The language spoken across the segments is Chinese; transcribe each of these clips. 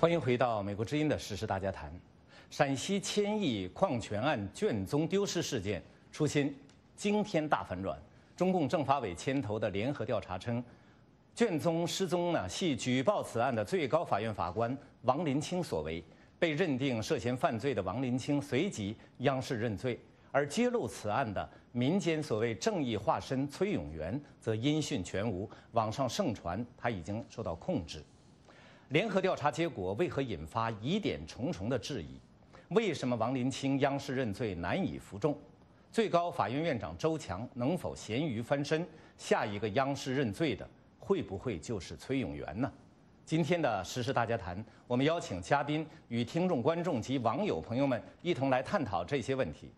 欢迎回到美国之音的时事大家谈。陕西千亿矿权案卷宗丢失事件出现惊天大反转。中共政法委牵头的联合调查称，卷宗失踪呢系举报此案的最高法院法官王林清所为。被认定涉嫌犯罪的王林清随即央视认罪，而揭露此案的民间所谓正义化身崔永元则音讯全无，网上盛传他已经受到控制。联合调查结果为何引发疑点重重的质疑？为什么王林清央视认罪难以服众？最高法院院长周强能否咸鱼翻身？下一个央视认罪的会不会就是崔永元呢？今天的时事大家谈，我们邀请嘉宾与听众、观众及网友朋友们一同来探讨这些问题。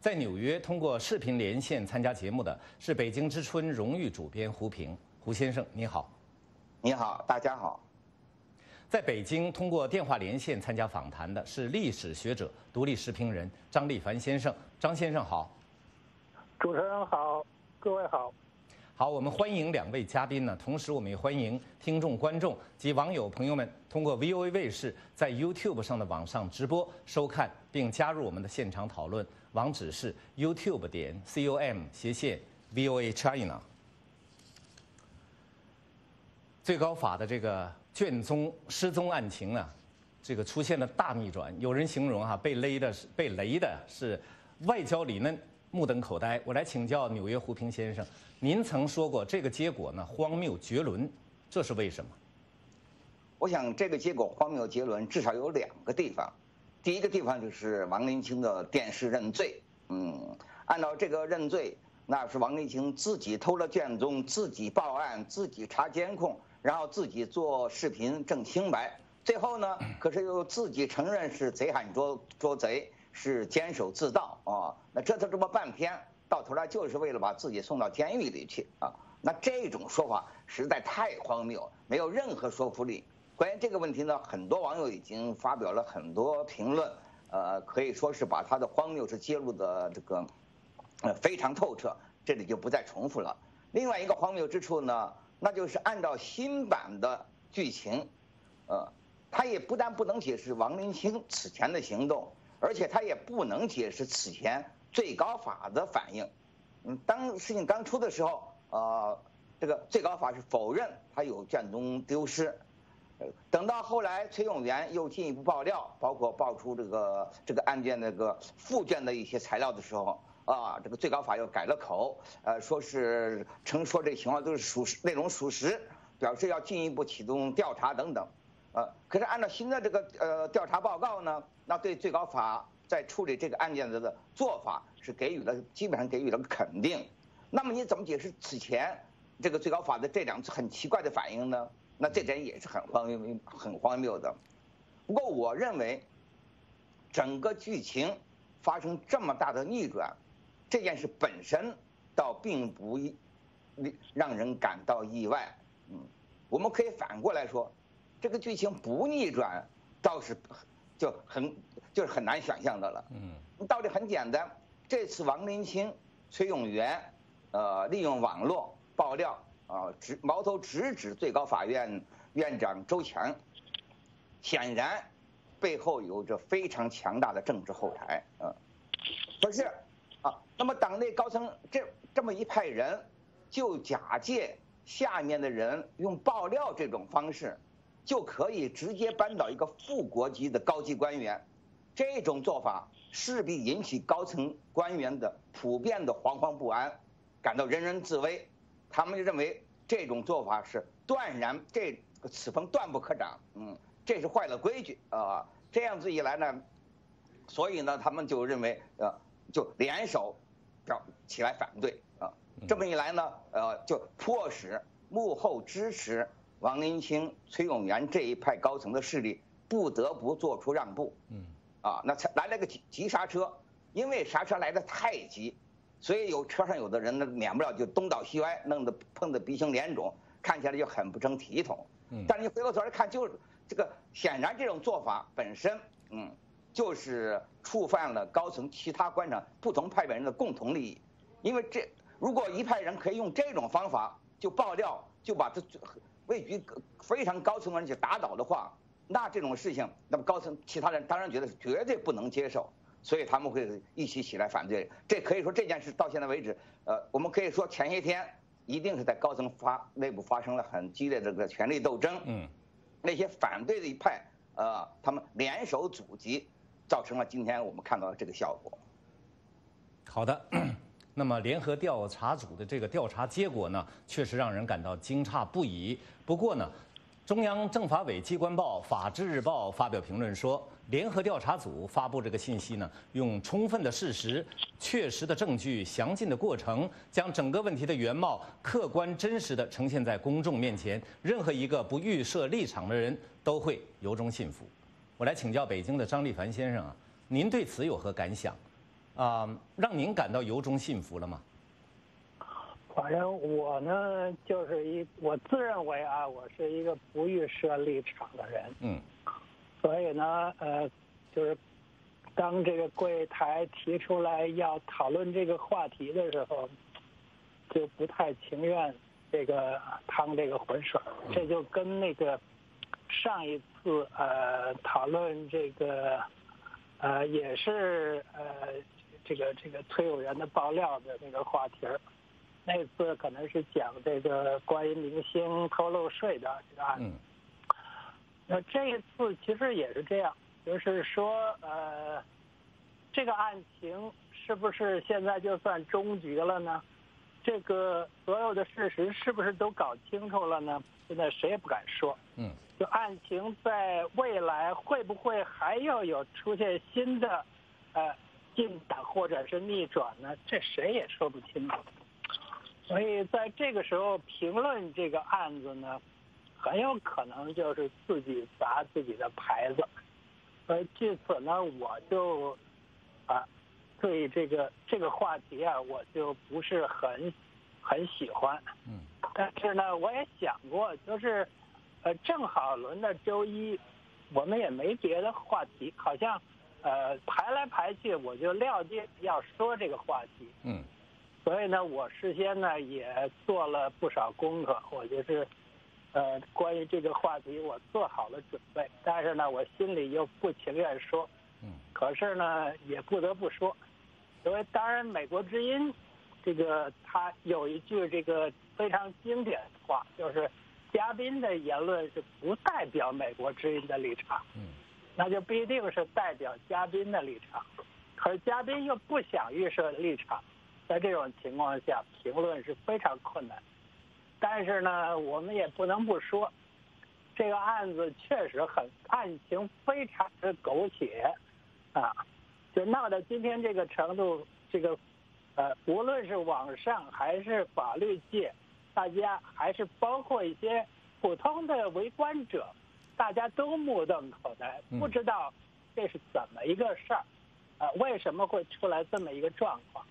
在纽约通过视频连线参加节目的是北京之春荣誉主编胡平，胡先生你好。你好，大家好。在北京通过电话连线参加访谈的是历史学者、独立时评人张立凡先生。张先生好。主持人好，各位好。好，我们欢迎两位嘉宾呢，同时我们也欢迎听众、观众及网友朋友们通过 VOA 卫视在 YouTube 上的网上直播收看并加入我们的现场讨论。网址是 YouTube 点 com 斜线 VOA China。最高法的这个。卷宗失踪案情呢，这个出现了大逆转。有人形容哈，被勒的是被雷的是外焦里嫩，目瞪口呆。我来请教纽约胡平先生，您曾说过这个结果呢荒谬绝伦，这是为什么？我想这个结果荒谬绝伦，至少有两个地方。第一个地方就是王林清的电视认罪。嗯，按照这个认罪，那是王林清自己偷了卷宗，自己报案，自己查监控。然后自己做视频证清白，最后呢，可是又自己承认是贼喊捉捉贼，是监守自盗啊！那折腾这么半天，到头来就是为了把自己送到监狱里去啊！那这种说法实在太荒谬，没有任何说服力。关于这个问题呢，很多网友已经发表了很多评论，呃，可以说是把他的荒谬是揭露的这个，呃，非常透彻，这里就不再重复了。另外一个荒谬之处呢？那就是按照新版的剧情，呃，他也不但不能解释王林清此前的行动，而且他也不能解释此前最高法的反应。嗯，当事情刚出的时候，呃，这个最高法是否认他有卷宗丢失。等到后来崔永元又进一步爆料，包括爆出这个这个案件那个附卷的一些材料的时候。啊，这个最高法又改了口，呃，说是称说这情况都是属实，内容属实，表示要进一步启动调查等等，呃，可是按照新的这个呃调查报告呢，那对最高法在处理这个案件的的做法是给予了基本上给予了肯定，那么你怎么解释此前这个最高法的这两次很奇怪的反应呢？那这点也是很荒谬、很荒谬的。不过我认为，整个剧情发生这么大的逆转。这件事本身倒并不让人感到意外，嗯，我们可以反过来说，这个剧情不逆转倒是就很就是很难想象的了，嗯，道理很简单，这次王林清、崔永元，呃，利用网络爆料啊，直矛头直指最高法院院长周强，显然背后有着非常强大的政治后台，嗯，可是。啊，那么党内高层这这么一派人，就假借下面的人用爆料这种方式，就可以直接扳倒一个副国级的高级官员，这种做法势必引起高层官员的普遍的惶惶不安，感到人人自危，他们就认为这种做法是断然这此风断不可长，嗯，这是坏了规矩啊，这样子一来呢，所以呢，他们就认为呃。就联手，表起来反对啊，这么一来呢，呃，就迫使幕后支持王林清、崔永元这一派高层的势力不得不做出让步。嗯，啊，那才来了个急急刹车，因为刹车来的太急，所以有车上有的人呢免不了就东倒西歪，弄得碰得鼻青脸肿，看起来就很不成体统。嗯，但是你回过头来看，就是这个显然这种做法本身，嗯。就是触犯了高层其他官场不同派别人的共同利益，因为这如果一派人可以用这种方法就爆料，就把这位居非常高层的人去打倒的话，那这种事情，那么高层其他人当然觉得是绝对不能接受，所以他们会一起起来反对。这可以说这件事到现在为止，呃，我们可以说前些天一定是在高层发内部发生了很激烈的这个权力斗争。嗯，那些反对的一派，呃，他们联手阻击，造成了今天我们看到的这个效果。好的。那么，联合调查组的这个调查结果呢，确实让人感到惊诧不已。不过呢，中央政法委机关报《法制日报》发表评论说，联合调查组发布这个信息呢，用充分的事实、确实的证据、详尽的过程，将整个问题的原貌客观真实的呈现在公众面前。任何一个不预设立场的人都会由衷信服。我来请教北京的张立凡先生啊，您对此有何感想？啊，让您感到由衷信服了吗？反正我呢，就是一我自认为啊，我是一个不预设立场的人。嗯。所以呢，呃，就是当这个柜台提出来要讨论这个话题的时候，就不太情愿这个趟这个浑水。这就跟那个上一次呃讨论这个呃也是呃。这个这个崔永元的爆料的那个话题儿，那次可能是讲这个关于明星偷漏税的这个案子。那这一次其实也是这样，就是说呃，这个案情是不是现在就算终局了呢？这个所有的事实是不是都搞清楚了呢？现在谁也不敢说。嗯。就案情在未来会不会还要有出现新的呃？进展或者是逆转呢？这谁也说不清楚。所以在这个时候评论这个案子呢，很有可能就是自己砸自己的牌子。所以据此呢，我就啊，对这个这个话题啊，我就不是很很喜欢。嗯。但是呢，我也想过，就是呃，正好轮到周一，我们也没别的话题，好像。呃，排来排去，我就料定要说这个话题。嗯，所以呢，我事先呢也做了不少功课，我就是，呃，关于这个话题我做好了准备，但是呢，我心里又不情愿说。嗯，可是呢，也不得不说，因为当然，美国之音，这个他有一句这个非常经典的话，就是嘉宾的言论是不代表美国之音的立场。嗯。那就必定是代表嘉宾的立场，可是嘉宾又不想预设立场，在这种情况下评论是非常困难。但是呢，我们也不能不说，这个案子确实很案情非常之狗血，啊，就闹到今天这个程度，这个呃，无论是网上还是法律界，大家还是包括一些普通的围观者。大家都目瞪口呆，不知道这是怎么一个事儿，呃，为什么会出来这么一个状况？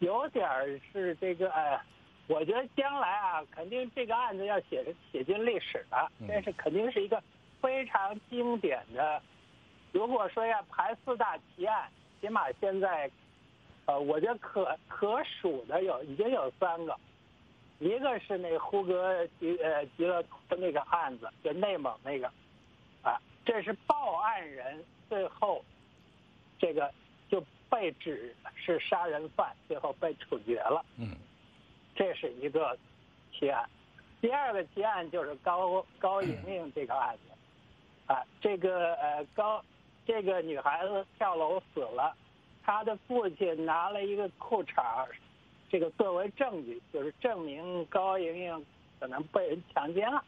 有点儿是这个，呃，我觉得将来啊，肯定这个案子要写写进历史的，这是肯定是一个非常经典的。如果说要排四大奇案，起码现在，呃，我觉得可可数的有已经有三个。一个是那呼格吉呃吉勒图那个案子，就内蒙那个，啊，这是报案人最后，这个就被指是杀人犯，最后被处决了。嗯，这是一个奇案。第二个奇案就是高高莹莹这个案子，啊，这个呃高这个女孩子跳楼死了，她的父亲拿了一个裤衩这个作为证据，就是证明高莹莹可能被人强奸了。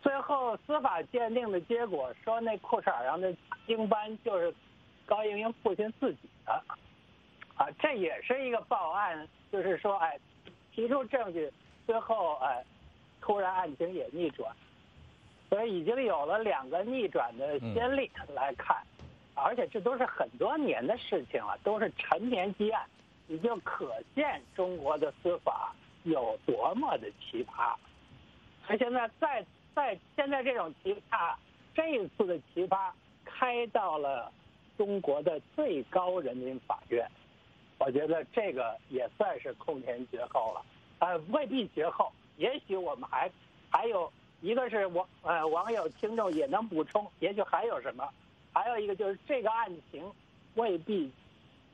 最后司法鉴定的结果说，那裤衩上的精斑就是高莹莹父亲自己的。啊，这也是一个报案，就是说，哎，提出证据，最后哎，突然案情也逆转，所以已经有了两个逆转的先例来看，而且这都是很多年的事情了，都是陈年积案。你就可见中国的司法有多么的奇葩，所以现在在在现在这种奇葩，这一次的奇葩开到了中国的最高人民法院，我觉得这个也算是空前绝后了，呃，未必绝后，也许我们还还有一个是网呃网友听众也能补充，也许还有什么，还有一个就是这个案情未必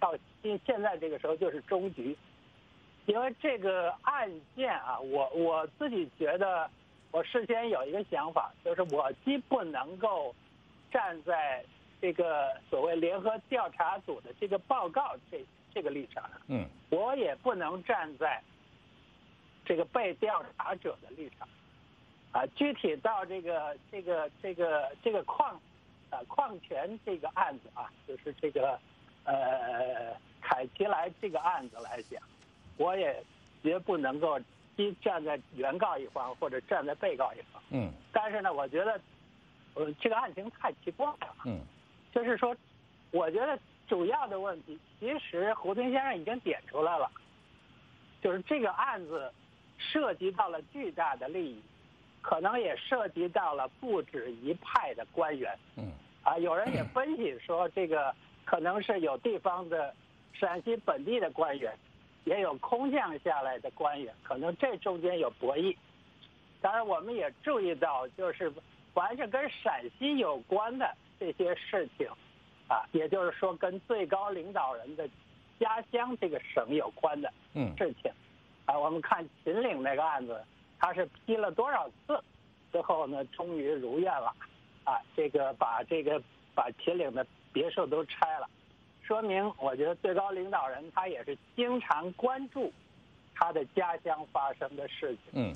到现现在这个时候就是终局，因为这个案件啊，我我自己觉得，我事先有一个想法，就是我既不能够站在这个所谓联合调查组的这个报告这这个立场上，嗯，我也不能站在这个被调查者的立场。啊，具体到这个这个这个这个矿，啊矿权这个案子啊，就是这个呃凯奇莱这个案子来讲，我也绝不能够一站在原告一方或者站在被告一方。嗯。但是呢，我觉得，呃，这个案情太奇怪了。嗯。就是说，我觉得主要的问题，其实胡平先生已经点出来了，就是这个案子涉及到了巨大的利益。可能也涉及到了不止一派的官员，嗯，啊，有人也分析说，这个可能是有地方的陕西本地的官员，也有空降下来的官员，可能这中间有博弈。当然，我们也注意到，就是凡是跟陕西有关的这些事情，啊，也就是说跟最高领导人的家乡这个省有关的事情，啊，我们看秦岭那个案子。他是批了多少次，最后呢，终于如愿了，啊，这个把这个把秦岭的别墅都拆了，说明我觉得最高领导人他也是经常关注他的家乡发生的事情。嗯。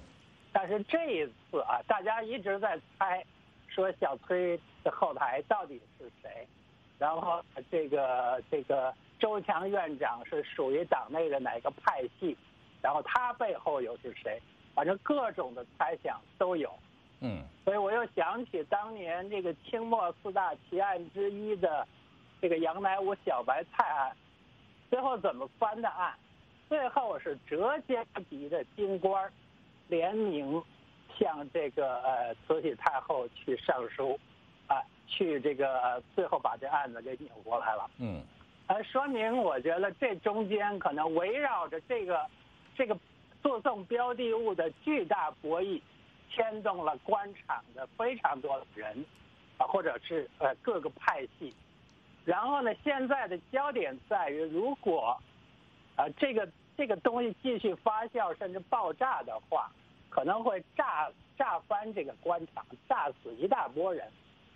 但是这一次啊，大家一直在猜，说小崔的后台到底是谁，然后这个这个周强院长是属于党内的哪个派系，然后他背后又是谁？反正各种的猜想都有，嗯，所以我又想起当年这个清末四大奇案之一的这个杨乃武小白菜案，最后怎么翻的案？最后是浙江籍的京官联名向这个呃慈禧太后去上书，啊，去这个最后把这案子给扭过来了。嗯，呃，说明我觉得这中间可能围绕着这个这个。诉讼标的物的巨大博弈，牵动了官场的非常多的人，啊，或者是呃各个派系。然后呢，现在的焦点在于，如果啊这个这个东西继续发酵甚至爆炸的话，可能会炸炸翻这个官场，炸死一大波人。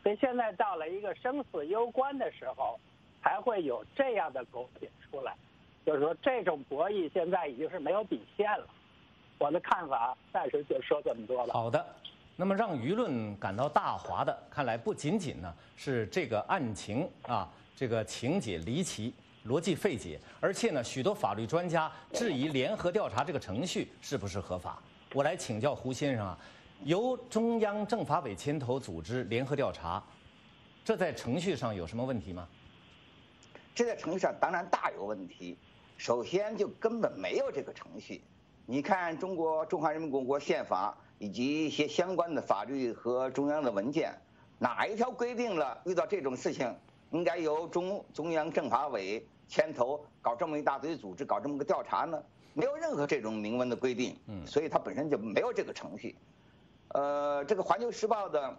所以现在到了一个生死攸关的时候，才会有这样的狗血出来。就是说，这种博弈现在已经是没有底线了。我的看法暂时就说这么多了。好的，那么让舆论感到大哗的，看来不仅仅呢是这个案情啊，这个情节离奇、逻辑费解，而且呢，许多法律专家质疑联合调查这个程序是不是合法。我来请教胡先生啊，由中央政法委牵头组织联合调查，这在程序上有什么问题吗？这在程序上当然大有问题。首先就根本没有这个程序。你看中国中华人民共和国宪法以及一些相关的法律和中央的文件，哪一条规定了遇到这种事情，应该由中中央政法委牵头搞这么一大堆组织搞这么个调查呢？没有任何这种明文的规定，嗯，所以它本身就没有这个程序。呃，这个《环球时报》的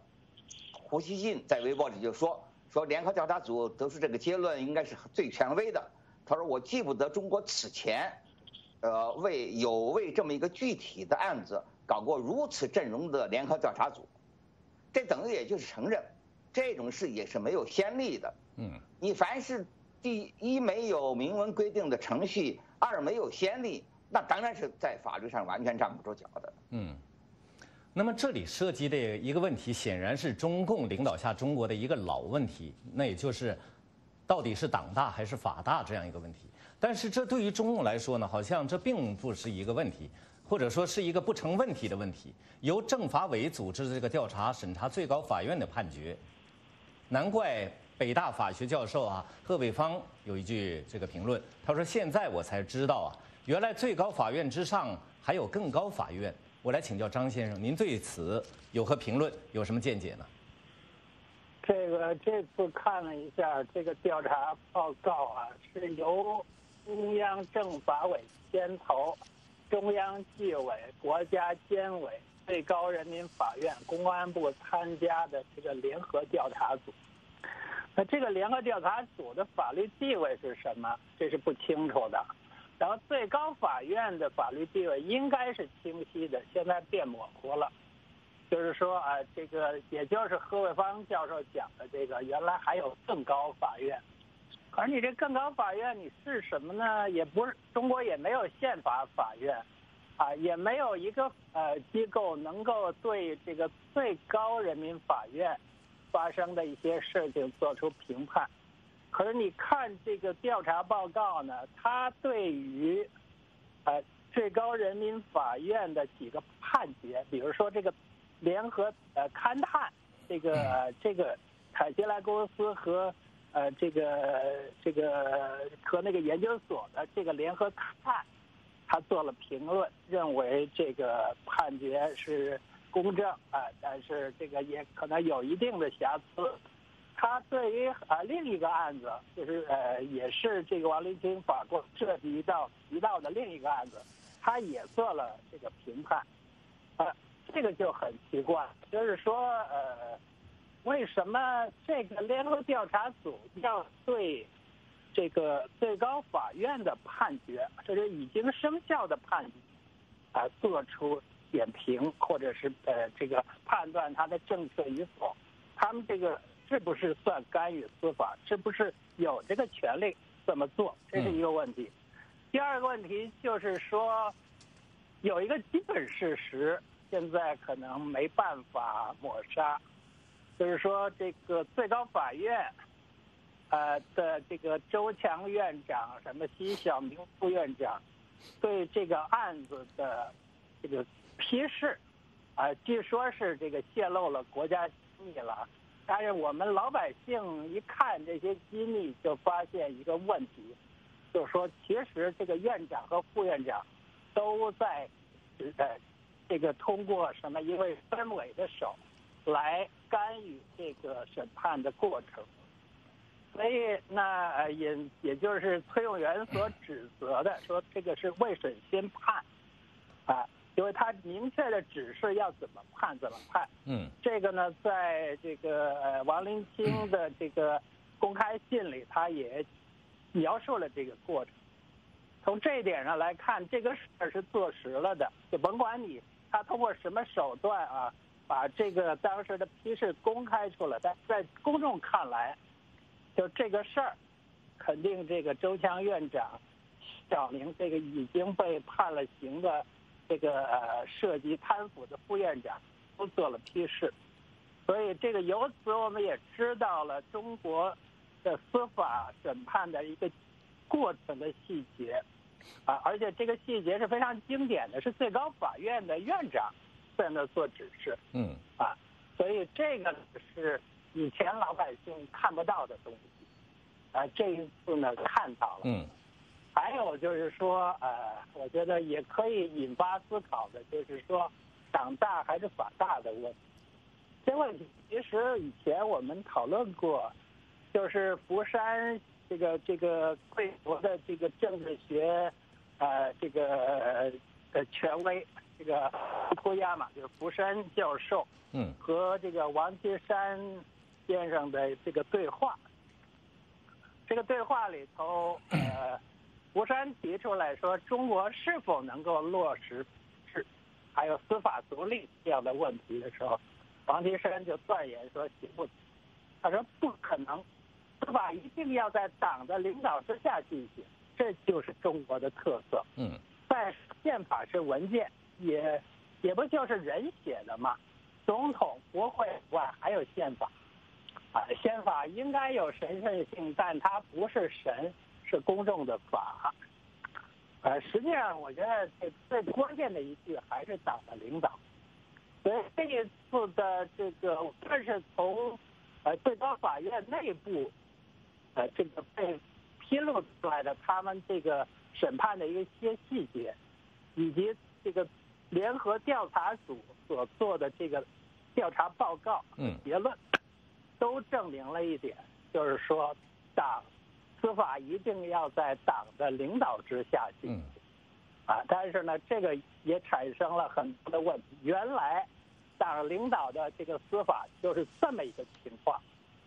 胡锡进在微博里就说说联合调查组得出这个结论应该是最权威的。他说我记不得中国此前。呃，为有为这么一个具体的案子搞过如此阵容的联合调查组，这等于也就是承认，这种事也是没有先例的。嗯，你凡是第一没有明文规定的程序，二没有先例，那当然是在法律上完全站不住脚的。嗯，那么这里涉及的一个问题，显然是中共领导下中国的一个老问题，那也就是，到底是党大还是法大这样一个问题。但是这对于中共来说呢，好像这并不是一个问题，或者说是一个不成问题的问题。由政法委组织的这个调查审查最高法院的判决，难怪北大法学教授啊贺伟方有一句这个评论，他说：“现在我才知道啊，原来最高法院之上还有更高法院。”我来请教张先生，您对此有何评论？有什么见解呢？这个这次看了一下这个调查报告啊，是由。中央政法委牵头，中央纪委、国家监委、最高人民法院、公安部参加的这个联合调查组。那这个联合调查组的法律地位是什么？这是不清楚的。然后最高法院的法律地位应该是清晰的，现在变模糊了。就是说啊，这个也就是何伟芳教授讲的这个，原来还有更高法院。可是你这更高法院你是什么呢？也不是中国也没有宪法法院，啊，也没有一个呃机构能够对这个最高人民法院。发生的一些事情做出评判，可是你看这个调查报告呢，它对于呃最高人民法院的几个判决，比如说这个联合呃勘探这个这个凯迪拉公司和呃这个这个和那个研究所的这个联合看，他做了评论，认为这个判决是。公正啊，但是这个也可能有一定的瑕疵。他对于啊另一个案子，就是呃也是这个王林清法官涉及到提到的另一个案子，他也做了这个评判。啊，这个就很奇怪，就是说呃，为什么这个联合调查组要对这个最高法院的判决，这是已经生效的判决啊做出？点评或者是呃这个判断他的政策与否，他们这个是不是算干预司法？是不是有这个权利这么做？这是一个问题。第二个问题就是说，有一个基本事实，现在可能没办法抹杀，就是说这个最高法院，呃的这个周强院长、什么奚晓明副院长，对这个案子的这个。批示，啊，据说是这个泄露了国家机密了，但是我们老百姓一看这些机密，就发现一个问题，就是说其实这个院长和副院长都在，呃，这个通过什么一位分委的手来干预这个审判的过程，所以那也也就是崔永元所指责的，说这个是未审先判，啊。因为他明确的指示要怎么判怎么判，嗯，这个呢，在这个呃王林清的这个公开信里，他也描述了这个过程。从这一点上来看，这个事儿是坐实了的。就甭管你他通过什么手段啊，把这个当时的批示公开出来，但在公众看来，就这个事儿，肯定这个周强院长、小明这个已经被判了刑的。这个涉及贪腐的副院长都做了批示，所以这个由此我们也知道了中国的司法审判的一个过程的细节，啊，而且这个细节是非常经典的，是最高法院的院长在那做指示，嗯，啊，所以这个是以前老百姓看不到的东西，啊，这一次呢看到了，嗯。还有就是说，呃，我觉得也可以引发思考的，就是说，党大还是法大的问题。这问题其实以前我们讨论过，就是福山这个这个贵国的这个政治学，呃，这个呃权威，这个托亚嘛，就是福山教授，嗯，和这个王岐山先生的这个对话。这个对话里头，呃。福山提出来说，中国是否能够落实是，还有司法独立这样的问题的时候，王岐山就断言说行不。他说不可能，司法一定要在党的领导之下进行，这就是中国的特色。嗯，但宪法是文件，也也不就是人写的嘛。总统、国会外还有宪法，啊，宪法应该有神圣性，但它不是神。是公众的法，呃，实际上我觉得最最关键的一句还是党的领导。所以这一次的这个，这是从呃最高法院内部呃这个被披露出来的，他们这个审判的一些细节，以及这个联合调查组所做的这个调查报告结论，都证明了一点，就是说党。司法一定要在党的领导之下进行，啊，但是呢，这个也产生了很多的问题。原来党领导的这个司法就是这么一个情况，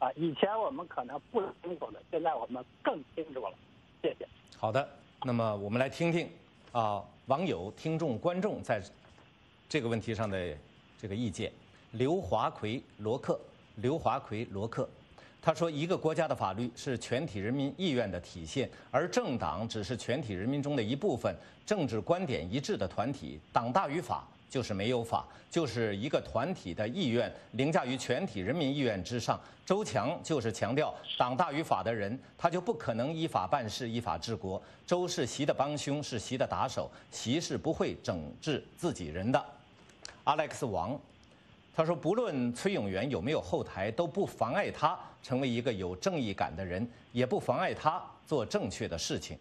啊，以前我们可能不清楚的，现在我们更清楚了。谢谢。好的，那么我们来听听啊，网友、听众、观众在这个问题上的这个意见。刘华奎、罗克，刘华奎、罗克。他说：“一个国家的法律是全体人民意愿的体现，而政党只是全体人民中的一部分。政治观点一致的团体，党大于法就是没有法，就是一个团体的意愿凌驾于全体人民意愿之上。周强就是强调党大于法的人，他就不可能依法办事、依法治国。周是习的帮凶，是习的打手，习是不会整治自己人的。” Alex 王。他说：“不论崔永元有没有后台，都不妨碍他成为一个有正义感的人，也不妨碍他做正确的事情。”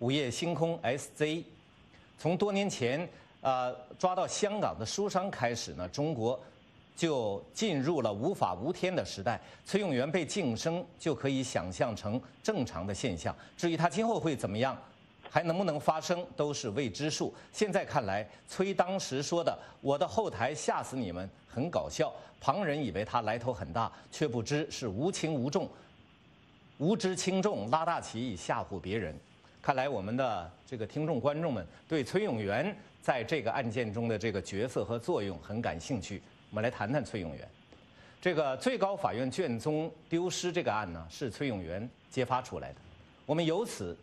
午夜星空 SZ，从多年前呃抓到香港的书商开始呢，中国就进入了无法无天的时代。崔永元被晋升就可以想象成正常的现象。至于他今后会怎么样？还能不能发生都是未知数。现在看来，崔当时说的“我的后台吓死你们”很搞笑，旁人以为他来头很大，却不知是无情无重、无知轻重拉大旗吓唬别人。看来我们的这个听众观众们对崔永元在这个案件中的这个角色和作用很感兴趣。我们来谈谈崔永元。这个最高法院卷宗丢失这个案呢，是崔永元揭发出来的。我们由此。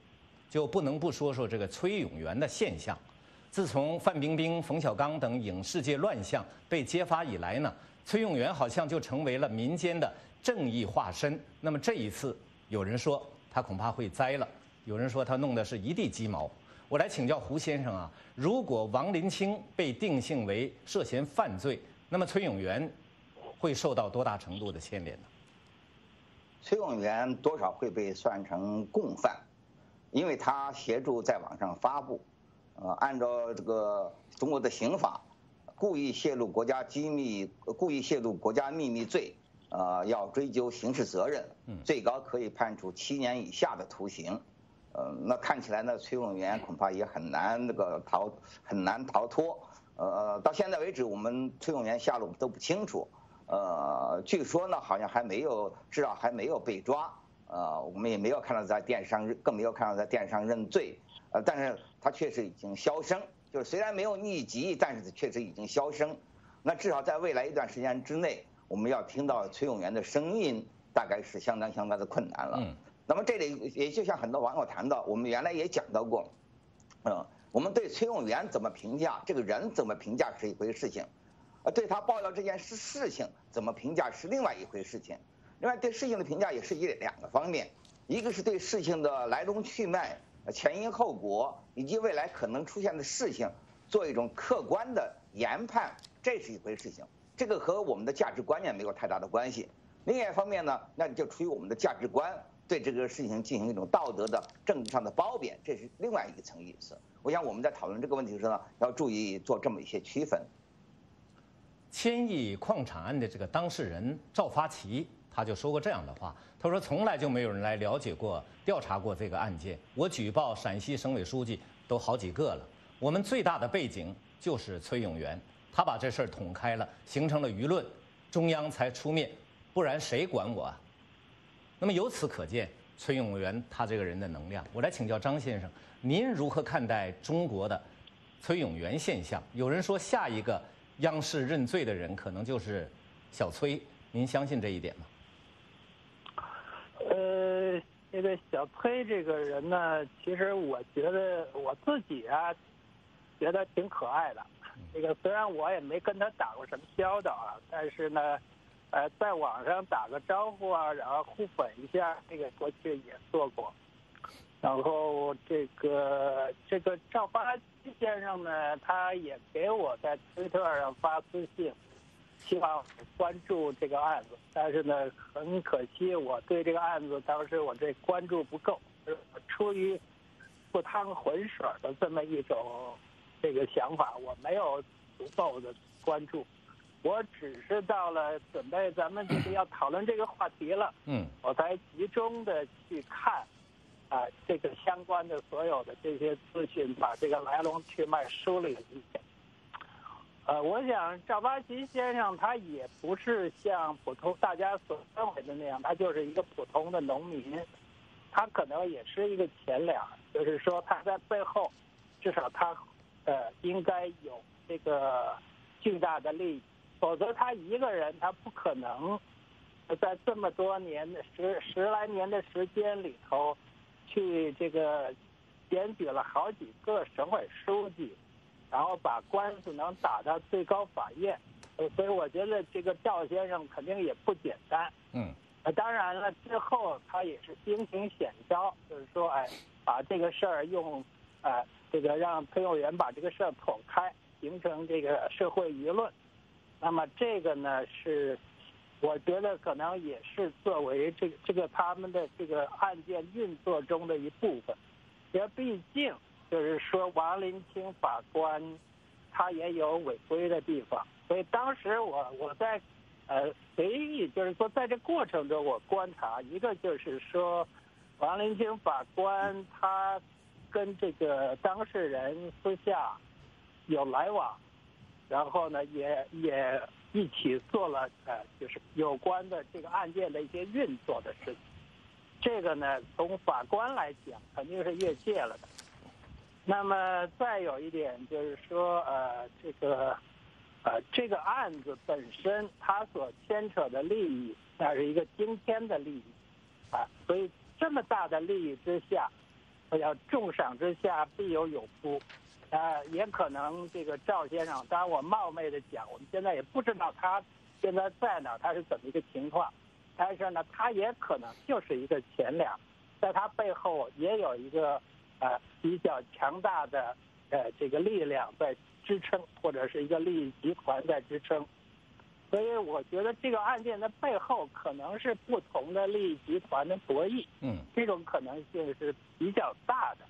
就不能不说说这个崔永元的现象。自从范冰冰、冯小刚等影视界乱象被揭发以来呢，崔永元好像就成为了民间的正义化身。那么这一次，有人说他恐怕会栽了，有人说他弄的是一地鸡毛。我来请教胡先生啊，如果王林清被定性为涉嫌犯罪，那么崔永元会受到多大程度的牵连呢？崔永元多少会被算成共犯。因为他协助在网上发布，呃，按照这个中国的刑法，故意泄露国家机密、故意泄露国家秘密罪，呃，要追究刑事责任，最高可以判处七年以下的徒刑，呃，那看起来呢，崔永元恐怕也很难那个逃，很难逃脱，呃，到现在为止，我们崔永元下落都不清楚，呃，据说呢，好像还没有，至少还没有被抓。呃，我们也没有看到在电视上，更没有看到在电视上认罪。呃，但是他确实已经销声，就是虽然没有匿迹，但是确实已经销声。那至少在未来一段时间之内，我们要听到崔永元的声音，大概是相当相当的困难了。嗯。那么这里也就像很多网友谈到，我们原来也讲到过，嗯，我们对崔永元怎么评价，这个人怎么评价是一回事情，呃，对他爆料这件事事情怎么评价是另外一回事情。另外，对事情的评价也是以两个方面，一个是对事情的来龙去脉、前因后果以及未来可能出现的事情做一种客观的研判，这是一回事情。这个和我们的价值观念没有太大的关系。另外一方面呢，那你就出于我们的价值观，对这个事情进行一种道德的、政治上的褒贬，这是另外一层意思。我想我们在讨论这个问题的时呢，要注意做这么一些区分。千亿矿产案的这个当事人赵发奇。他就说过这样的话，他说从来就没有人来了解过、调查过这个案件。我举报陕西省委书记都好几个了。我们最大的背景就是崔永元，他把这事儿捅开了，形成了舆论，中央才出面，不然谁管我啊？那么由此可见，崔永元他这个人的能量。我来请教张先生，您如何看待中国的崔永元现象？有人说下一个央视认罪的人可能就是小崔，您相信这一点吗？呃，这个小崔这个人呢，其实我觉得我自己啊，觉得挺可爱的。这个虽然我也没跟他打过什么交道啊，但是呢，呃，在网上打个招呼啊，然后互粉一下，这个过去也做过。然后这个这个赵发基先生呢，他也给我在推特上发私信。希望关注这个案子，但是呢，很可惜，我对这个案子当时我这关注不够，出于不趟浑水的这么一种这个想法，我没有足够的关注，我只是到了准备咱们这个要讨论这个话题了，嗯，我才集中的去看，啊这个相关的所有的这些资讯，把这个来龙去脉梳理一下。呃，我想赵八旗先生他也不是像普通大家所认为的那样，他就是一个普通的农民，他可能也是一个钱粮，就是说他在背后，至少他呃应该有这个巨大的利益，否则他一个人他不可能在这么多年的十十来年的时间里头，去这个检举了好几个省委书记。然后把官司能打到最高法院，所以我觉得这个赵先生肯定也不简单。嗯，当然了，之后他也是兵行险招，就是说，哎，把这个事儿用，呃，这个让崔永元把这个事儿捅开，形成这个社会舆论。那么这个呢，是我觉得可能也是作为这个这个他们的这个案件运作中的一部分，因为毕竟。就是说，王林清法官他也有违规的地方，所以当时我我在呃随意，就是说在这过程中我观察，一个就是说，王林清法官他跟这个当事人私下有来往，然后呢也也一起做了呃就是有关的这个案件的一些运作的事情，这个呢从法官来讲肯定是越界了的。那么再有一点就是说，呃，这个，呃，这个案子本身它所牵扯的利益，那是一个惊天的利益，啊，所以这么大的利益之下，我要重赏之下必有勇夫，啊，也可能这个赵先生，当然我冒昧的讲，我们现在也不知道他现在在哪，他是怎么一个情况，但是呢，他也可能就是一个钱粮，在他背后也有一个。呃，比较强大的呃这个力量在支撑，或者是一个利益集团在支撑，所以我觉得这个案件的背后可能是不同的利益集团的博弈，嗯，这种可能性是比较大的。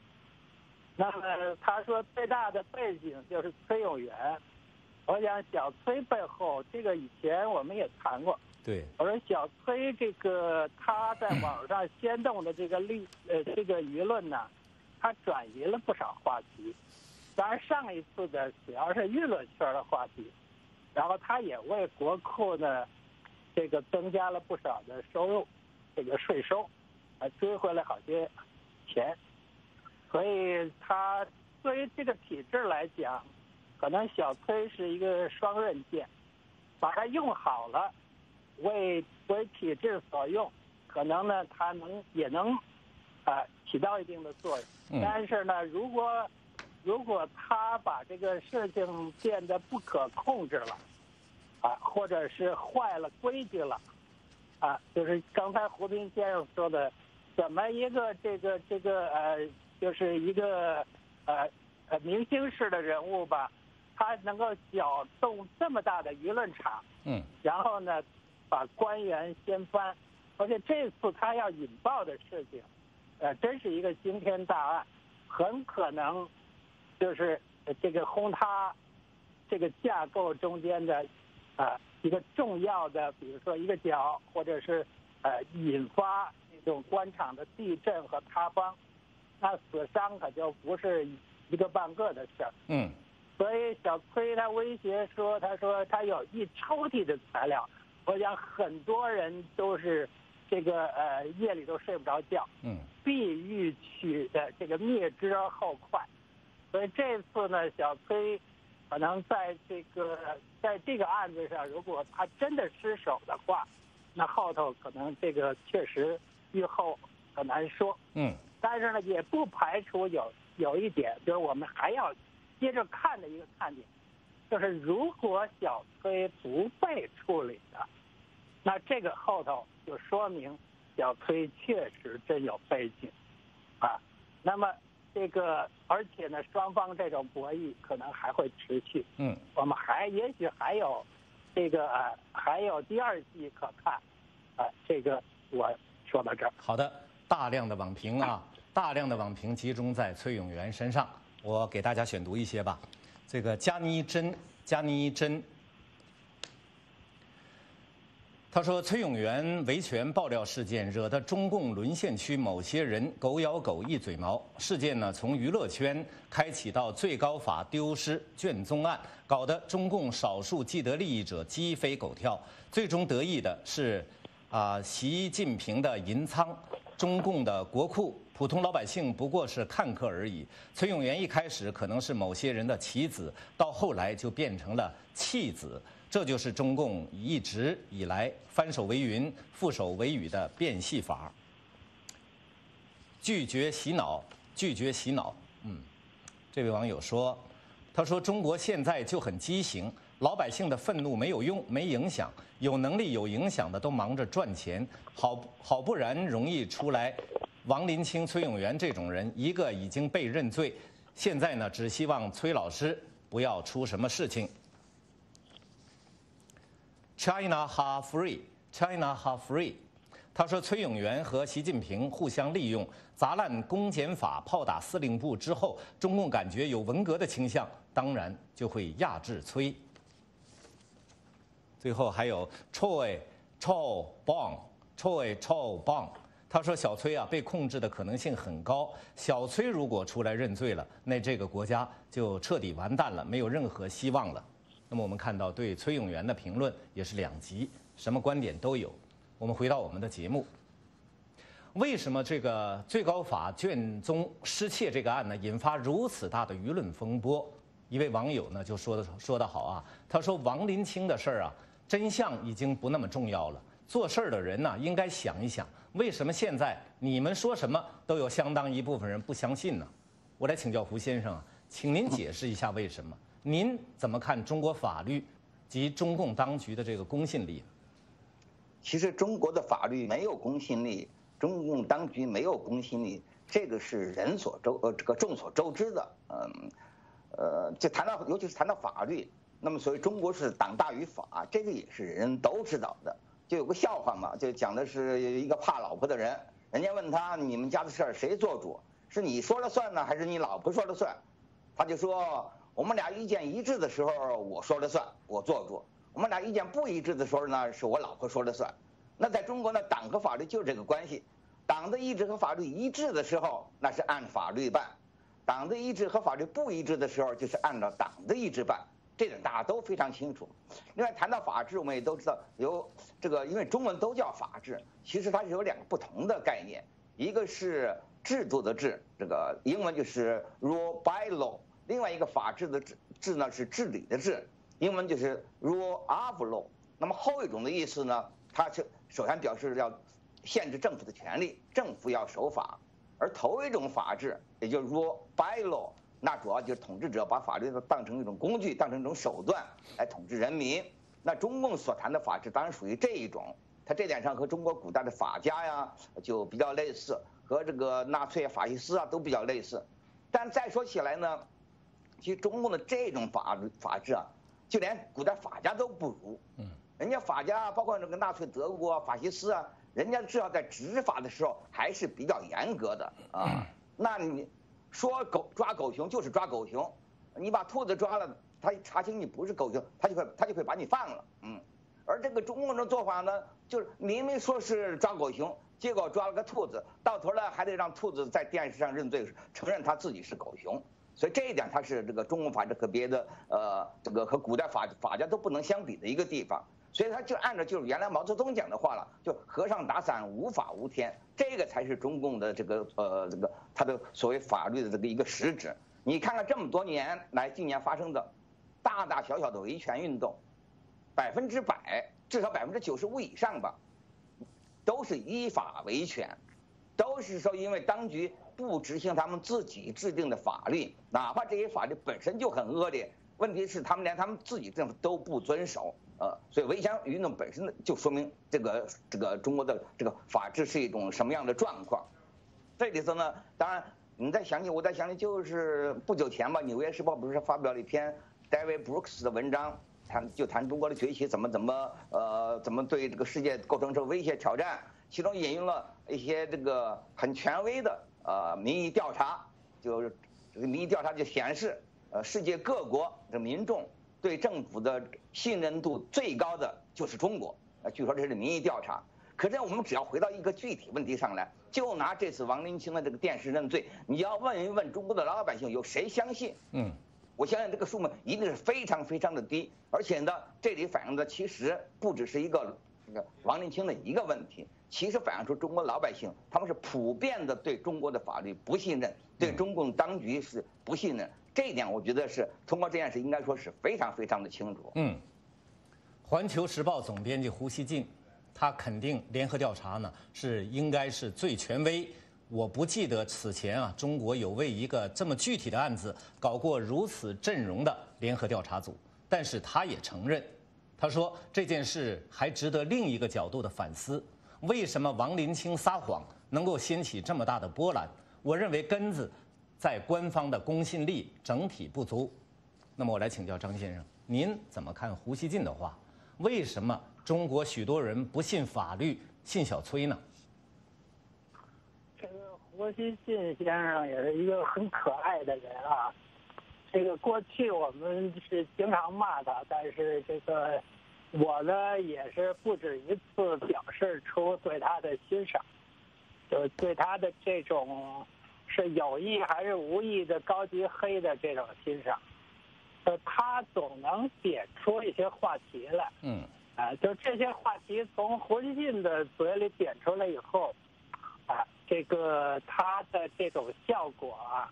那么他说最大的背景就是崔永元，我想小崔背后这个以前我们也谈过，对，我说小崔这个他在网上掀动的这个利呃这个舆论呢。他转移了不少话题，当然上一次的主要是娱乐圈的话题，然后他也为国库呢，这个增加了不少的收入，这个税收，还追回来好些钱，所以他对于这个体制来讲，可能小崔是一个双刃剑，把它用好了，为为体制所用，可能呢他能也能啊起到一定的作用。但是呢，如果如果他把这个事情变得不可控制了，啊，或者是坏了规矩了，啊，就是刚才胡斌先生说的，怎么一个这个这个呃，就是一个呃呃明星式的人物吧，他能够搅动这么大的舆论场，嗯，然后呢，把官员掀翻，而且这次他要引爆的事情。呃，真是一个惊天大案，很可能就是这个轰塌这个架构中间的啊一个重要的，比如说一个角，或者是呃引发那种官场的地震和塌方，那死伤可就不是一个半个的事儿。嗯，所以小崔他威胁说，他说他有一抽屉的材料，我想很多人都是。这个呃夜里都睡不着觉，嗯，必欲取的这个灭之而后快，所以这次呢，小崔可能在这个在这个案子上，如果他真的失手的话，那后头可能这个确实愈后很难说，嗯，但是呢，也不排除有有一点，就是我们还要接着看的一个看点，就是如果小崔不被处理的，那这个后头。就说明小崔确实真有背景，啊，那么这个而且呢，双方这种博弈可能还会持续。嗯，我们还也许还有这个呃还有第二季可看，啊，这个我说到这儿。好的，大量的网评啊，大量的网评集中在崔永元身上，我给大家选读一些吧。这个加妮珍，加妮珍。他说：“崔永元维权爆料事件惹得中共沦陷区某些人狗咬狗一嘴毛。事件呢，从娱乐圈开启到最高法丢失卷宗案，搞得中共少数既得利益者鸡飞狗跳。最终得益的是，啊，习近平的银仓，中共的国库，普通老百姓不过是看客而已。崔永元一开始可能是某些人的棋子，到后来就变成了弃子。”这就是中共一直以来翻手为云、覆手为雨的变戏法。拒绝洗脑，拒绝洗脑。嗯，这位网友说：“他说中国现在就很畸形，老百姓的愤怒没有用、没影响，有能力、有影响的都忙着赚钱，好好不然容易出来王林清、崔永元这种人，一个已经被认罪，现在呢，只希望崔老师不要出什么事情。” China ha free，China ha free。他说，崔永元和习近平互相利用，砸烂公检法，炮打司令部之后，中共感觉有文革的倾向，当然就会压制崔。最后还有 Choi Chou Bang，Choi Chou Bang。他说，小崔啊，被控制的可能性很高。小崔如果出来认罪了，那这个国家就彻底完蛋了，没有任何希望了。那么我们看到对崔永元的评论也是两极，什么观点都有。我们回到我们的节目，为什么这个最高法卷宗失窃这个案呢，引发如此大的舆论风波？一位网友呢就说的说得好啊，他说王林清的事儿啊，真相已经不那么重要了，做事儿的人呢应该想一想，为什么现在你们说什么都有相当一部分人不相信呢？我来请教胡先生啊，请您解释一下为什么。您怎么看中国法律及中共当局的这个公信力？其实中国的法律没有公信力，中共当局没有公信力，这个是人所周呃这个众所周知的。嗯，呃，就谈到尤其是谈到法律，那么所谓中国是党大于法，这个也是人人都知道的。就有个笑话嘛，就讲的是一个怕老婆的人，人家问他你们家的事儿谁做主？是你说了算呢，还是你老婆说了算？他就说。我们俩意见一致的时候，我说了算，我做主；我们俩意见不一致的时候呢，是我老婆说了算。那在中国呢，党和法律就这个关系。党的意志和法律一致的时候，那是按法律办；党的意志和法律不一致的时候，就是按照党的意志办。这点大家都非常清楚。另外，谈到法治，我们也都知道有这个，因为中文都叫法治，其实它是有两个不同的概念，一个是制度的制，这个英文就是 rule by law。另外一个法治的治治呢是治理的治，英文就是 rule of law。那么后一种的意思呢，它是首先表示要限制政府的权利，政府要守法；而头一种法治，也就是 rule by law，那主要就是统治者把法律当成一种工具，当成一种手段来统治人民。那中共所谈的法治当然属于这一种，它这点上和中国古代的法家呀就比较类似，和这个纳粹、法西斯啊都比较类似。但再说起来呢。其实中共的这种法律法治啊，就连古代法家都不如。嗯，人家法家包括那个纳粹德国、法西斯啊，人家至少在执法的时候还是比较严格的啊。那你说狗抓狗熊就是抓狗熊，你把兔子抓了，他查清你不是狗熊，他就会他就会把你放了。嗯，而这个中共的做法呢，就是明明说是抓狗熊，结果抓了个兔子，到头来还得让兔子在电视上认罪，承认他自己是狗熊。所以这一点，它是这个中国法治和别的呃这个和古代法法家都不能相比的一个地方。所以他就按照就是原来毛泽东讲的话了，就和尚打伞无法无天，这个才是中共的这个呃这个他的所谓法律的这个一个实质。你看看这么多年来，今年发生的大大小小的维权运动，百分之百至少百分之九十五以上吧，都是依法维权，都是说因为当局。不执行他们自己制定的法律，哪怕这些法律本身就很恶劣，问题是他们连他们自己政府都不遵守，呃，所以维权运动本身就说明这个这个中国的这个法治是一种什么样的状况。这里头呢，当然你再想起，我再想起，就是不久前吧，《纽约时报》不是发表了一篇 David Brooks 的文章，谈就谈中国的崛起怎么怎么呃怎么对这个世界构成这威胁挑战，其中引用了一些这个很权威的。呃，民意调查就是这个民意调查就显示，呃，世界各国的民众对政府的信任度最高的就是中国，啊据说这是民意调查。可是我们只要回到一个具体问题上来，就拿这次王林清的这个电视认罪，你要问一问中国的老百姓，有谁相信？嗯，我相信这个数目一定是非常非常的低，而且呢，这里反映的其实不只是一个这个王林清的一个问题，其实反映出中国老百姓他们是普遍的对中国的法律不信任，对中共当局是不信任。这一点我觉得是通过这件事应该说是非常非常的清楚。嗯，《环球时报》总编辑胡锡进。他肯定联合调查呢是应该是最权威。我不记得此前啊，中国有为一个这么具体的案子搞过如此阵容的联合调查组。但是他也承认，他说这件事还值得另一个角度的反思：为什么王林清撒谎能够掀起这么大的波澜？我认为根子在官方的公信力整体不足。那么我来请教张先生，您怎么看胡锡进的话？为什么？中国许多人不信法律，信小崔呢。这个胡锡进先生也是一个很可爱的人啊。这个过去我们是经常骂他，但是这个我呢也是不止一次表示出对他的欣赏，就对他的这种是有意还是无意的高级黑的这种欣赏。呃，他总能点出一些话题来。嗯。啊，就这些话题从胡锡进的嘴里点出来以后，啊，这个他的这种效果啊，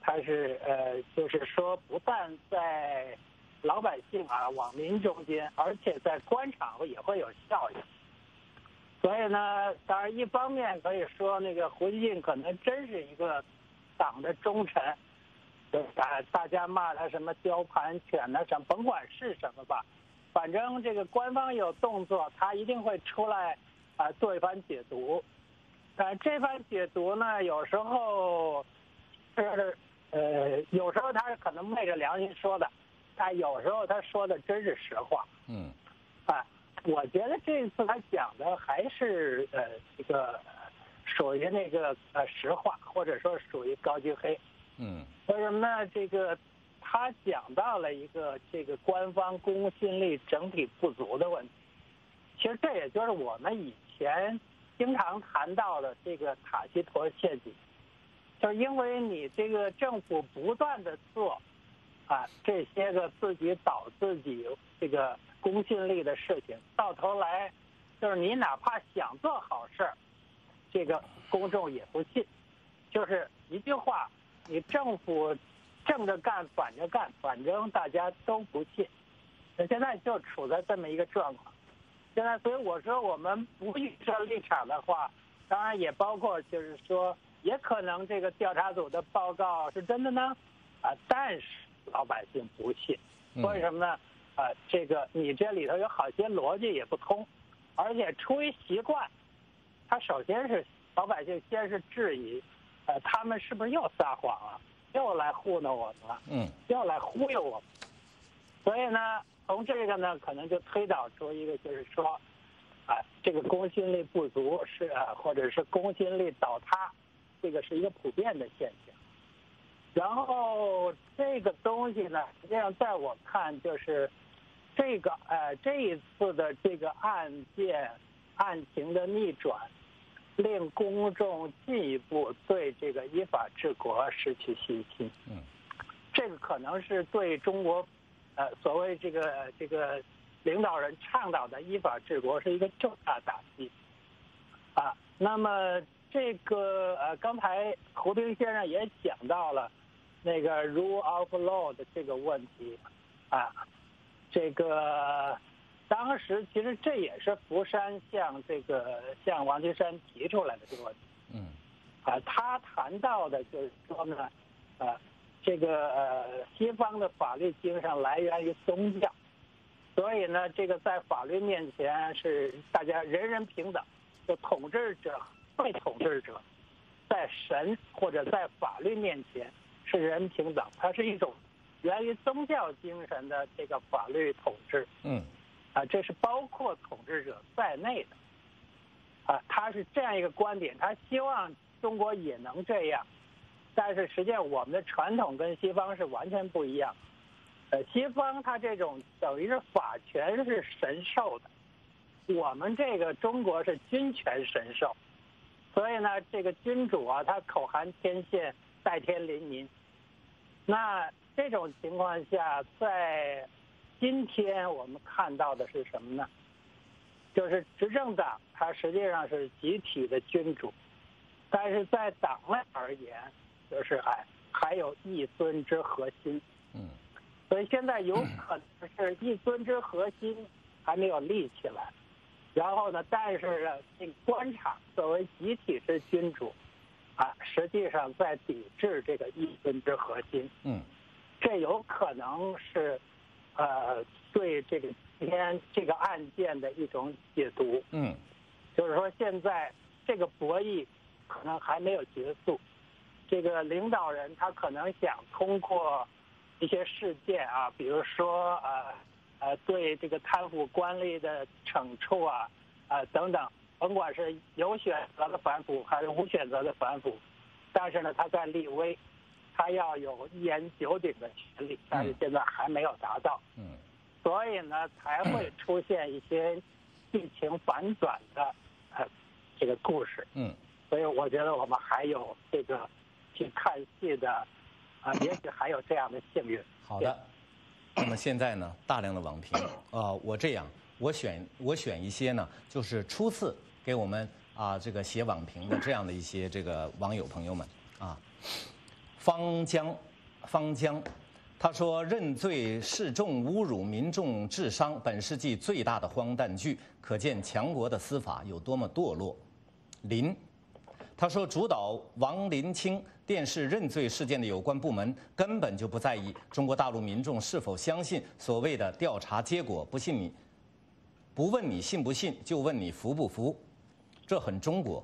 他是呃，就是说不但在老百姓啊、网民中间，而且在官场也会有效应。所以呢，当然一方面可以说那个胡锡进可能真是一个党的忠臣，就大大家骂他什么雕盘犬呐，什么甭管是什么吧。反正这个官方有动作，他一定会出来啊做一番解读。但这番解读呢，有时候是呃，有时候他是可能昧着良心说的，但有时候他说的真是实话。嗯。啊，我觉得这次他讲的还是呃这个属于那个呃实话，或者说属于高级黑。嗯。为什么呢？这个。他讲到了一个这个官方公信力整体不足的问题，其实这也就是我们以前经常谈到的这个塔西佗陷阱，就是因为你这个政府不断的做啊这些个自己导自己这个公信力的事情，到头来就是你哪怕想做好事儿，这个公众也不信，就是一句话，你政府。正着干，反着干，反正大家都不信。那现在就处在这么一个状况。现在，所以我说，我们不预设立场的话，当然也包括，就是说，也可能这个调查组的报告是真的呢。啊，但是老百姓不信，为什么呢？啊，这个你这里头有好些逻辑也不通，而且出于习惯，他首先是老百姓先是质疑，呃，他们是不是又撒谎了？又来糊弄我们了，嗯，又来忽悠我们，所以呢，从这个呢，可能就推导出一个，就是说，啊，这个公信力不足是啊，或者是公信力倒塌，这个是一个普遍的现象。然后这个东西呢，实际上在我看，就是这个呃这一次的这个案件案情的逆转。令公众进一步对这个依法治国失去信心。嗯，这个可能是对中国，呃，所谓这个这个领导人倡导的依法治国是一个重大打击。啊，那么这个呃，刚才胡平先生也讲到了那个 rule of law 的这个问题，啊，这个。当时其实这也是福山向这个向王岐山提出来的这个问题。嗯，啊，他谈到的就是说呢，呃，这个呃西方的法律精神来源于宗教，所以呢，这个在法律面前是大家人人平等，就统治者被统治者，在神或者在法律面前是人平等，它是一种源于宗教精神的这个法律统治。嗯。啊，这是包括统治者在内的，啊，他是这样一个观点，他希望中国也能这样，但是实际上我们的传统跟西方是完全不一样，呃，西方他这种等于是法权是神授的，我们这个中国是君权神授，所以呢，这个君主啊，他口含天宪，代天临民。那这种情况下，在今天我们看到的是什么呢？就是执政党它实际上是集体的君主，但是在党内而言，就是哎，还有一尊之核心。嗯。所以现在有可能是一尊之核心还没有立起来。然后呢？但是这官场作为集体之君主，啊，实际上在抵制这个一尊之核心。嗯，这有可能是，呃，对这个今天这个案件的一种解读。嗯，就是说现在这个博弈可能还没有结束，这个领导人他可能想通过一些事件啊，比如说呃。呃，对这个贪腐官吏的惩处啊，啊等等，甭管是有选择的反腐还是无选择的反腐，但是呢，他在立威，他要有一言九鼎的权利，但是现在还没有达到。嗯。所以呢，才会出现一些剧情反转的呃这个故事。嗯。所以我觉得我们还有这个去看戏的啊，也许还有这样的幸运。好的。那么现在呢，大量的网评啊，我这样，我选我选一些呢，就是初次给我们啊这个写网评的这样的一些这个网友朋友们啊，方江，方江，他说认罪示众，侮辱民众智商，本世纪最大的荒诞剧，可见强国的司法有多么堕落。林，他说主导王林清。电视认罪事件的有关部门根本就不在意中国大陆民众是否相信所谓的调查结果，不信你，不问你信不信，就问你服不服，这很中国。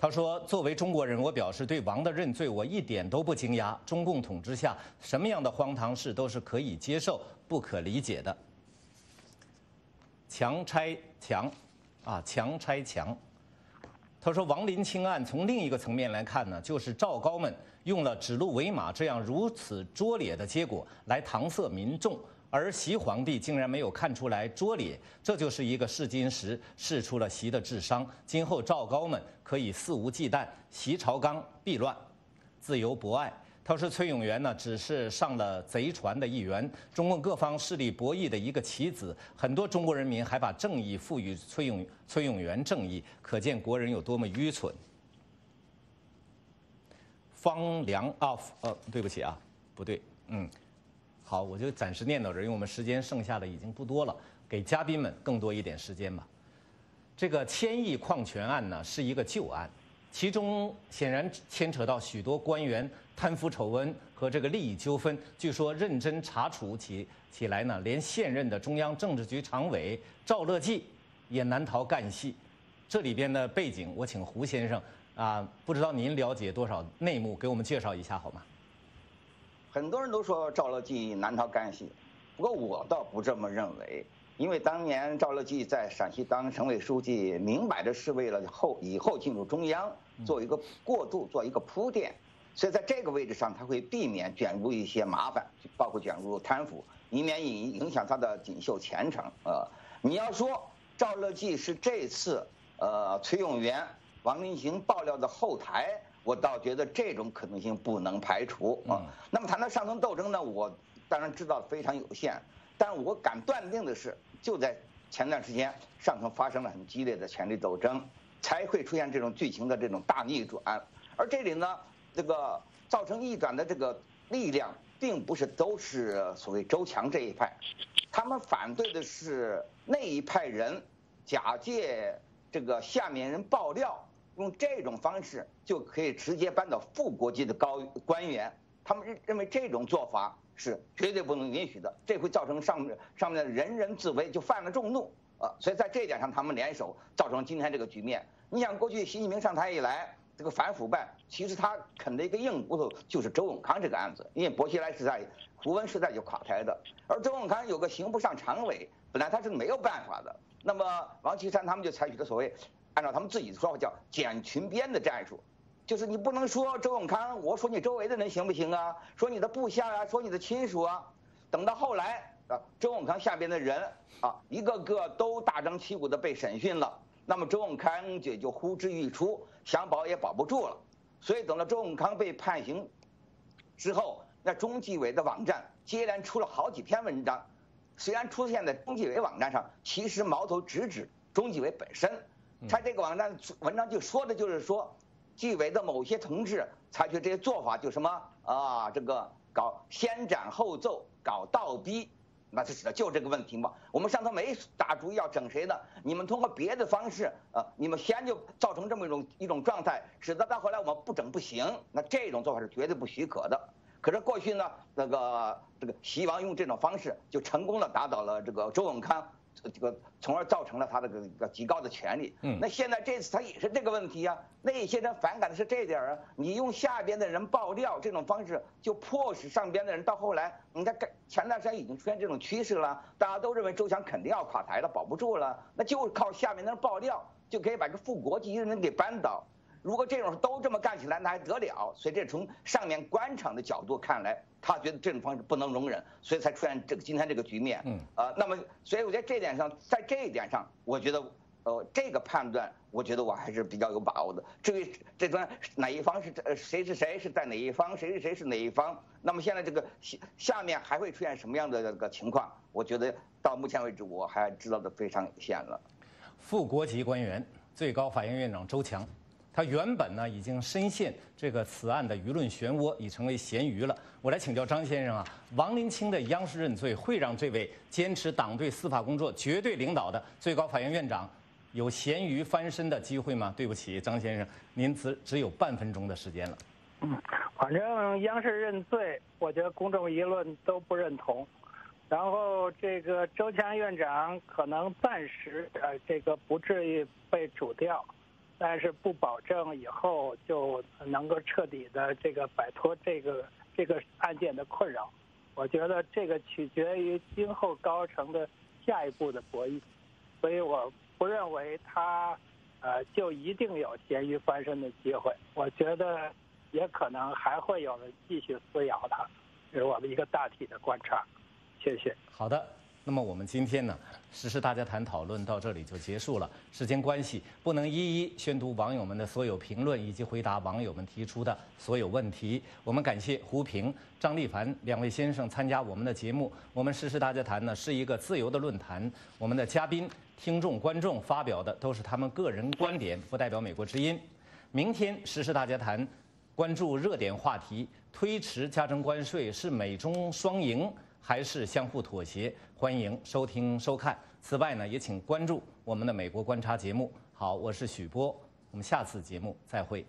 他说：“作为中国人，我表示对王的认罪我一点都不惊讶。中共统治下，什么样的荒唐事都是可以接受、不可理解的。”强拆强，啊，强拆强。他说：“王林清案从另一个层面来看呢，就是赵高们用了指鹿为马这样如此拙劣的结果来搪塞民众，而习皇帝竟然没有看出来拙劣，这就是一个试金石，试出了习的智商。今后赵高们可以肆无忌惮，习朝纲必乱，自由博爱。”他说：“崔永元呢，只是上了贼船的一员，中共各方势力博弈的一个棋子。很多中国人民还把正义赋予崔永崔永元正义，可见国人有多么愚蠢。”方良啊，呃，对不起啊，不对，嗯，好，我就暂时念到这，因为我们时间剩下的已经不多了，给嘉宾们更多一点时间吧。这个千亿矿权案呢，是一个旧案。其中显然牵扯到许多官员贪腐丑闻和这个利益纠纷。据说认真查处起起来呢，连现任的中央政治局常委赵乐际也难逃干系。这里边的背景，我请胡先生啊，不知道您了解多少内幕，给我们介绍一下好吗？很多人都说赵乐际难逃干系，不过我倒不这么认为。因为当年赵乐际在陕西当省委书记，明摆着是为了后以后进入中央做一个过渡，做一个铺垫，所以在这个位置上他会避免卷入一些麻烦，包括卷入贪腐，以免影影响他的锦绣前程。呃，你要说赵乐际是这次呃崔永元、王林行爆料的后台，我倒觉得这种可能性不能排除啊。那么谈到上层斗争呢，我当然知道非常有限，但我敢断定的是。就在前段时间，上层发生了很激烈的权力斗争，才会出现这种剧情的这种大逆转。而这里呢，这个造成逆转的这个力量，并不是都是所谓周强这一派，他们反对的是那一派人假借这个下面人爆料，用这种方式就可以直接扳倒副国级的高官员。他们认认为这种做法。是绝对不能允许的，这会造成上面上面的人人自危，就犯了众怒啊！所以在这一点上，他们联手造成今天这个局面。你想，过去习近平上台以来，这个反腐败其实他啃的一个硬骨头就是周永康这个案子，因为薄熙来时代、胡温时代就垮台的，而周永康有个刑部上常委，本来他是没有办法的。那么王岐山他们就采取了所谓，按照他们自己的说法叫剪群编的战术。就是你不能说周永康，我说你周围的人行不行啊？说你的部下啊，说你的亲属啊，等到后来啊，周永康下边的人啊，一个个都大张旗鼓的被审讯了，那么周永康就就呼之欲出，想保也保不住了。所以等到周永康被判刑之后，那中纪委的网站接连出了好几篇文章，虽然出现在中纪委网站上，其实矛头直指中纪委本身。他这个网站文章就说的就是说，纪委的某些同志采取这些做法，就什么啊，这个搞先斩后奏，搞倒逼。那就指的就这个问题嘛。我们上头没打主意要整谁的，你们通过别的方式，呃，你们先就造成这么一种一种状态，使得到后来我们不整不行。那这种做法是绝对不许可的。可是过去呢，那个这个习王用这种方式就成功的打倒了这个周永康。这个，从而造成了他的个一个极高的权利。嗯，那现在这次他也是这个问题呀。那些人反感的是这点啊，你用下边的人爆料这种方式，就迫使上边的人到后来，你看前段时间已经出现这种趋势了，大家都认为周强肯定要垮台了，保不住了，那就靠下面的人爆料，就可以把这副国级的人给扳倒。如果这种都这么干起来，那还得了？所以这从上面官场的角度看来，他觉得这种方式不能容忍，所以才出现这个今天这个局面。嗯，呃，那么所以我在这点上，在这一点上，我觉得，呃，这个判断，我觉得我还是比较有把握的。至于这段哪一方是呃谁是谁是在哪一方，谁是谁是哪一方，那么现在这个下下面还会出现什么样的这个情况？我觉得到目前为止，我还知道的非常有限了。副国级官员，最高法院院长周强。他原本呢已经深陷这个此案的舆论漩涡，已成为咸鱼了。我来请教张先生啊，王林清的央视认罪会让这位坚持党对司法工作绝对领导的最高法院院长有咸鱼翻身的机会吗？对不起，张先生，您只只有半分钟的时间了。嗯，反正央视认罪，我觉得公众舆论都不认同。然后这个周强院长可能暂时呃这个不至于被煮掉。但是不保证以后就能够彻底的这个摆脱这个这个案件的困扰，我觉得这个取决于今后高层的下一步的博弈，所以我不认为他呃就一定有咸鱼翻身的机会，我觉得也可能还会有人继续撕咬他，这是我的一个大体的观察，谢谢。好的。那么我们今天呢，时事大家谈讨论到这里就结束了。时间关系，不能一一宣读网友们的所有评论以及回答网友们提出的所有问题。我们感谢胡平、张立凡两位先生参加我们的节目。我们时事大家谈呢是一个自由的论坛，我们的嘉宾、听众、观众发表的都是他们个人观点，不代表美国之音。明天时事大家谈，关注热点话题：推迟加征关税是美中双赢。还是相互妥协，欢迎收听收看。此外呢，也请关注我们的美国观察节目。好，我是许波，我们下次节目再会。